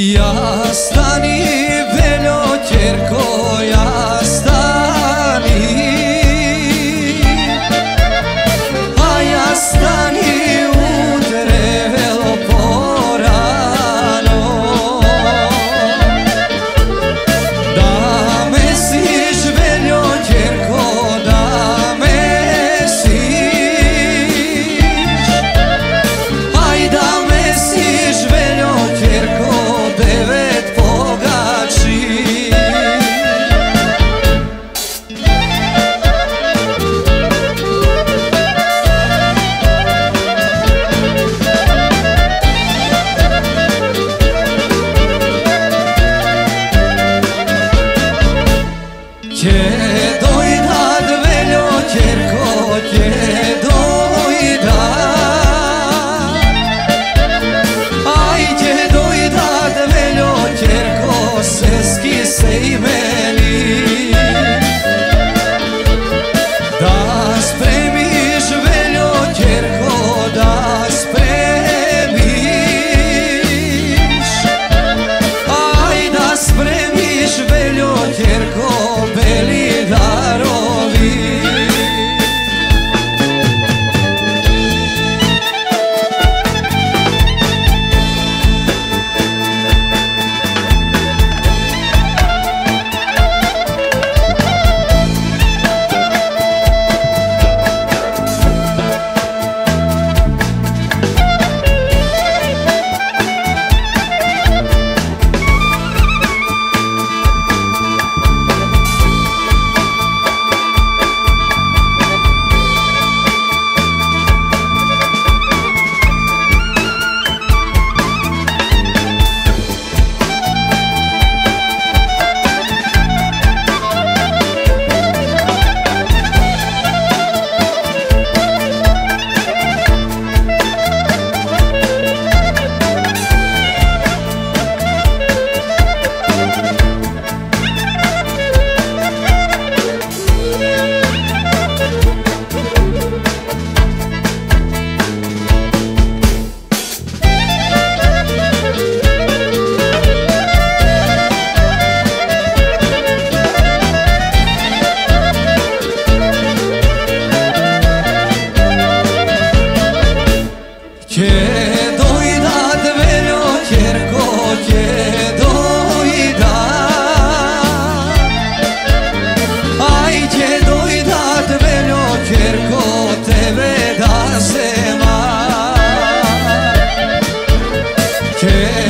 Yes, care.